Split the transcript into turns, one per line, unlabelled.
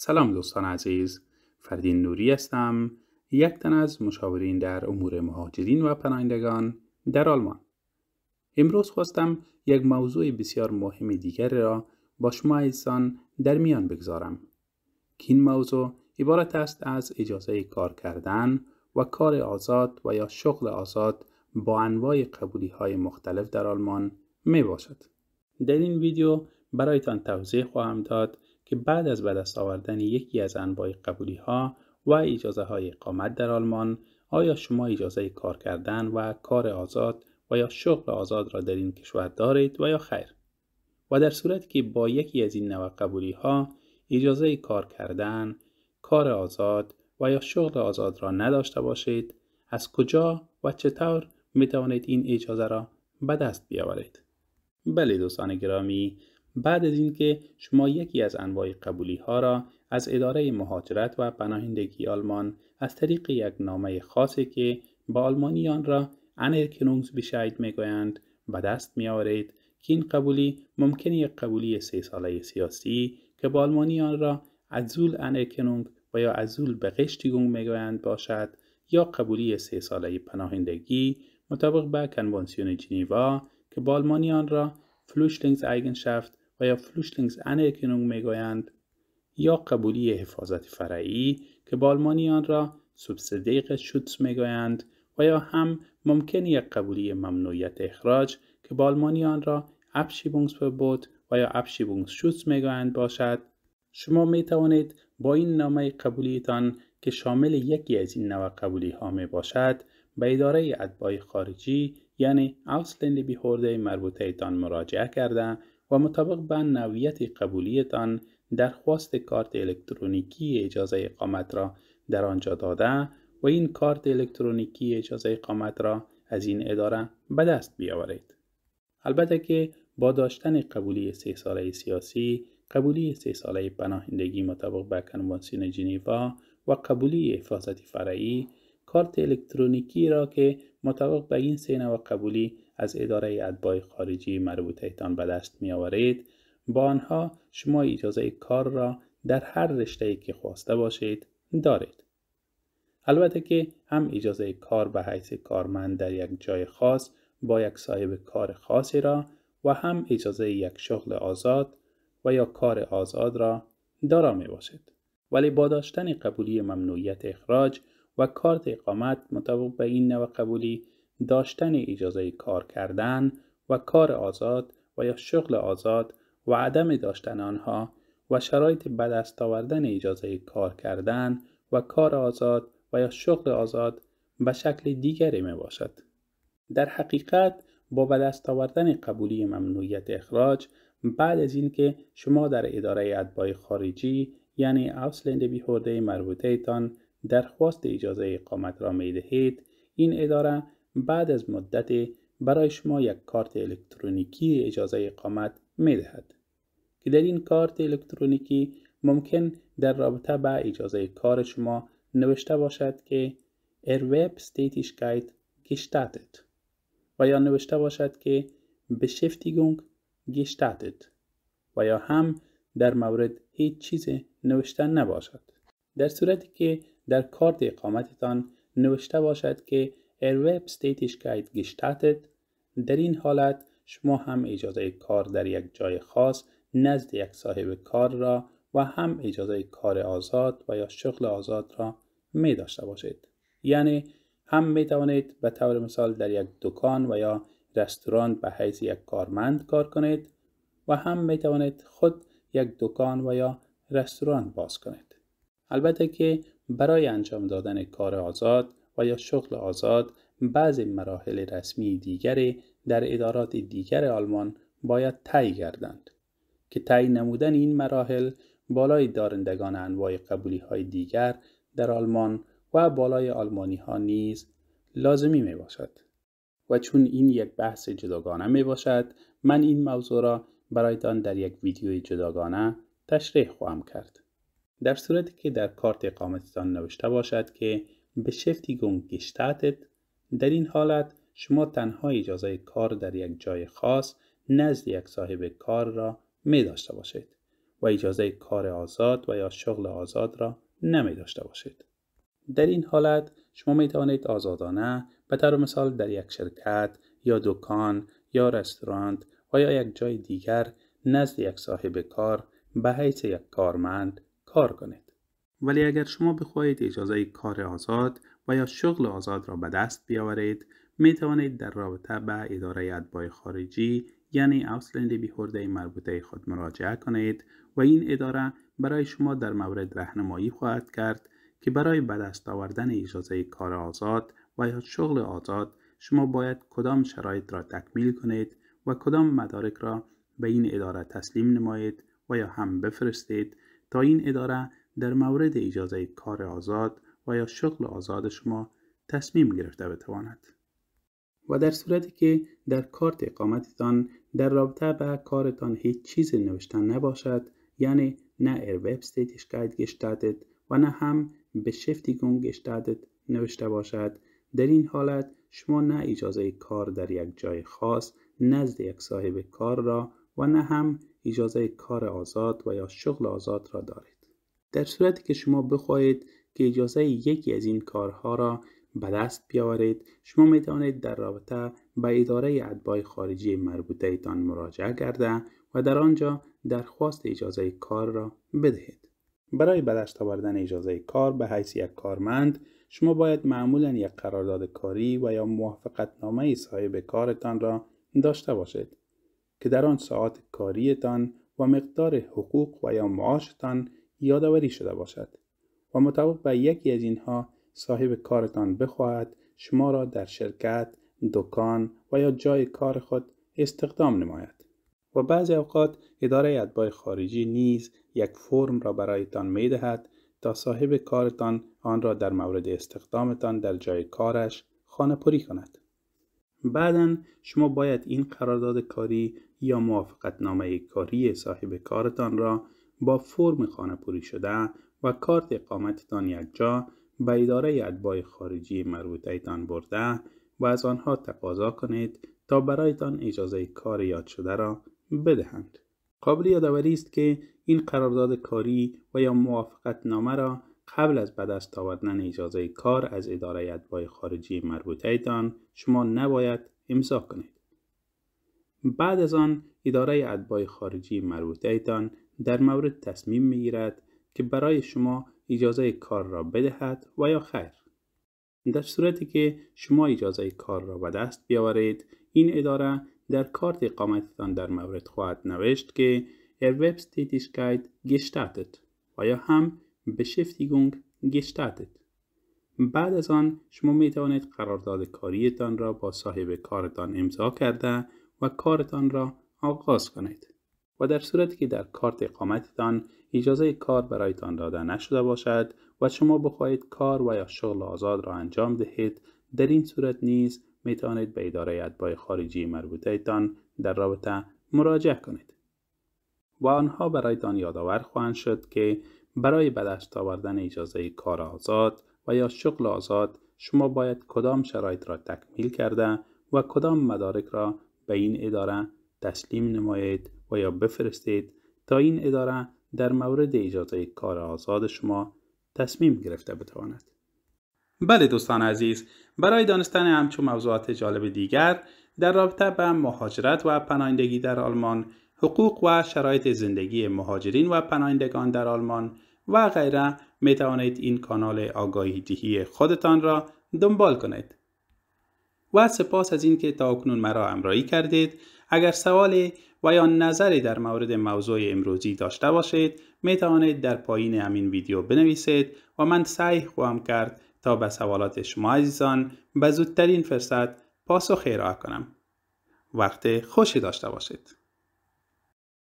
سلام دوستان عزیز. فردین نوری هستم یک تن از مشاورین در امور مهاجرین و پناهندگان در آلمان. امروز خواستم یک موضوع بسیار مهم دیگر را با شما عزیزان در میان بگذارم. که این موضوع عبارت است از اجازه کار کردن و کار آزاد و یا شغل آزاد با انواع قبولی های مختلف در آلمان می باشد. در این ویدیو برایتان توضیح خواهم داد که بعد از به دست آوردن یکی از انواع قبولی ها و اجازه های اقامت در آلمان آیا شما اجازه کار کردن و کار آزاد و یا شغل آزاد را در این کشور دارید و یا خیر؟ و در صورتی که با یکی از این نوع قبولی ها اجازه کار کردن کار آزاد و یا شغل آزاد را نداشته باشید از کجا و چطور می توانید این اجازه را به دست بیاورید؟ بله دوستان گرامی بعد از اینکه شما یکی از انواع قبولی ها را از اداره مهاجرت و پناهندگی آلمان از طریق یک نامه خاصی که با آلمانی آن را انرکنونگز بشاید می‌گویند به دست می آورید که این قبولی ممکن یک قبولی سه ساله سیاسی که با آلمانی آن را ازول انرکنونگ و یا ازول به قشتیگونگ می‌گویند باشد یا قبولی سه ساله پناهندگی مطابق به کنوانسیون جنیوا که با آلمانی آن را فلوشلینگز ایگنشفت و یا فلوشلینگز انرکنونگ می‌گویند یا قبولی حفاظت فرعی که با آلمانی آن را سوبسیدیق شوتس می‌گویند و یا هم ممکن یک قبولی ممنوعیت اخراج که با آلمانی آن را بود و یا شوتس می‌گویند باشد. شما می توانید با این نامه قبولیتان که شامل یکی از این نوع قبولی ها می باشد به اداره ادبای خارجی یعنی اوسلند بیهورده مربوطه ایتان مراجعه کرده و مطابق به نویت قبولیتان درخواست کارت الکترونیکی اجازه اقامت را در آنجا داده و این کارت الکترونیکی اجازه اقامت را از این اداره به دست بیاورید. البته که با داشتن قبولی سه ساله سیاسی، قبولی سه ساله پناهندگی مطابق به کنوانسیون جنیوا و قبولی حفاظت فرعی کارت الکترونیکی را که مطابق به این سه نوع قبولی از اداره ادبای خارجی مربوطه ایتان به دست می آورید با آنها شما اجازه کار را در هر رشته که خواسته باشید دارید. البته که هم اجازه کار به حیث کارمند در یک جای خاص با یک صاحب کار خاصی را و هم اجازه یک شغل آزاد و یا کار آزاد را دارا می باشد. ولی با داشتن قبولی ممنوعیت اخراج و کارت اقامت مطابق به این نوع قبولی داشتن اجازه کار کردن و کار آزاد و یا شغل آزاد و عدم داشتن آنها و شرایط به دست آوردن اجازه کار کردن و کار آزاد و یا شغل آزاد به شکل دیگری می باشد. در حقیقت با به دست آوردن قبولی ممنوعیت اخراج بعد از اینکه شما در اداره ادبای خارجی یعنی اوسلند بیهورده مربوطه تان درخواست اجازه اقامت را می دهید. این اداره بعد از مدت برای شما یک کارت الکترونیکی اجازه اقامت می دهد. که در این کارت الکترونیکی ممکن در رابطه با اجازه کار شما نوشته باشد که Erwerb Tätigkeit gestattet و یا نوشته باشد که Beschäftigung gestattet و یا هم در مورد هیچ چیز نوشته نباشد. در صورتی که در کارت اقامتتان نوشته باشد که Erwerbstätigkeit gestattet در این حالت شما هم اجازه کار در یک جای خاص نزد یک صاحب کار را و هم اجازه کار آزاد و یا شغل آزاد را می داشته باشید. یعنی هم می توانید به طور مثال در یک دکان و یا رستوران به حیث یک کارمند کار کنید و هم می توانید خود یک دکان و یا رستوران باز کنید. البته که برای انجام دادن کار آزاد و یا شغل آزاد بعضی مراحل رسمی دیگری در ادارات دیگر آلمان باید طی گردند که طی نمودن این مراحل بالای دارندگان انواع قبولی های دیگر در آلمان و بالای آلمانی ها نیز لازمی می باشد و چون این یک بحث جداگانه می باشد من این موضوع را برایتان در یک ویدیوی جداگانه تشریح خواهم کرد. در صورتی که در کارت اقامتتان نوشته باشد که به شفتیگون گشتاتت در این حالت شما تنها اجازه کار در یک جای خاص نزد یک صاحب کار را می داشته باشید و اجازه کار آزاد و یا شغل آزاد را نمی داشته باشید. در این حالت شما می توانید آزادانه به طور مثال در یک شرکت یا دکان یا رستوران و یا یک جای دیگر نزد یک صاحب کار به حیث یک کارمند کار کنید. ولی اگر شما بخواهید اجازه کار آزاد و یا شغل آزاد را به دست بیاورید می توانید در رابطه به اداره ادبای خارجی یعنی اوسلند بیهورده مربوطه خود مراجعه کنید و این اداره برای شما در مورد رهنمایی خواهد کرد که برای به دست آوردن اجازه کار آزاد و یا شغل آزاد شما باید کدام شرایط را تکمیل کنید و کدام مدارک را به این اداره تسلیم نمایید و یا هم بفرستید تا این اداره در مورد اجازه کار آزاد و یا شغل آزاد شما تصمیم گرفته بتواند. و در صورتی که در کارت اقامتتان در رابطه به کارتان هیچ چیز نوشتن نباشد یعنی نه Erwerbstätigkeit gestattet و نه هم Beschäftigung gestattet نوشته باشد در این حالت شما نه اجازه کار در یک جای خاص نزد یک صاحب کار را و نه هم اجازه کار آزاد و یا شغل آزاد را دارید. در صورتی که شما بخواهید که اجازه یکی از این کارها را به دست بیاورید شما می توانید در رابطه به اداره ادبای خارجی مربوطه ایتان مراجعه کرده و در آنجا درخواست اجازه کار را بدهید. برای به دست آوردن اجازه کار به حیث یک کارمند شما باید معمولا یک قرارداد کاری و یا موافقت نامه صاحب کارتان را داشته باشید که در آن ساعت کاریتان و مقدار حقوق و یا معاشتان یادآوری شده باشد و مطابق به یکی از اینها صاحب کارتان بخواهد شما را در شرکت، دکان و یا جای کار خود استخدام نماید. و بعضی اوقات اداره ادبای خارجی نیز یک فرم را برایتان می دهد تا صاحب کارتان آن را در مورد استخدامتان در جای کارش خانه پری کند. بعدا شما باید این قرارداد کاری یا موافقت نامه کاری صاحب کارتان را با فرم خانه پری شده و کارت اقامتتان یک جا به اداره ادبای خارجی مربوطه ایتان برده و از آنها تقاضا کنید تا برایتان اجازه کار یاد شده را بدهند. قابل یادآوری است که این قرارداد کاری و یا موافقت نامه را قبل از به دست آوردن اجازه کار از اداره ادبای خارجی مربوطه ایتان شما نباید امضا کنید. بعد از آن اداره ادبای خارجی مربوطه ایتان در مورد تصمیم می‌گیرد که برای شما اجازه کار را بدهد و یا خیر. در صورتی که شما اجازه کار را به دست بیاورید این اداره در کارت اقامتتان در مورد خواهد نوشت که Erwerbstätigkeit gestattet و یا هم Beschäftigung gestattet. بعد از آن شما می توانید قرارداد کاریتان را با صاحب کارتان امضا کرده و کارتان را آغاز کنید. و در صورتی که در کارت اقامتتان اجازه کار برایتان داده نشده باشد و شما بخواهید کار و یا شغل آزاد را انجام دهید در این صورت نیز می توانید به اداره ادبای خارجی مربوطه تان در رابطه مراجعه کنید و آنها برایتان یادآور خواهند شد که برای به دست آوردن اجازه کار آزاد و یا شغل آزاد شما باید کدام شرایط را تکمیل کرده و کدام مدارک را به این اداره تسلیم نمایید و یا بفرستید تا این اداره در مورد اجازه کار آزاد شما تصمیم گرفته بتواند. بله دوستان عزیز برای دانستن همچون موضوعات جالب دیگر در رابطه به مهاجرت و پناهندگی در آلمان حقوق و شرایط زندگی مهاجرین و پناهندگان در آلمان و غیره می توانید این کانال آگاهی دهی خودتان را دنبال کنید و سپاس از اینکه تا اکنون مرا همراهی کردید اگر سوالی و یا نظری در مورد موضوع امروزی داشته باشید می توانید در پایین همین ویدیو بنویسید و من سعی خواهم کرد تا به سوالات شما عزیزان به زودترین فرصت پاسخ ارائه کنم. وقت خوشی داشته باشید.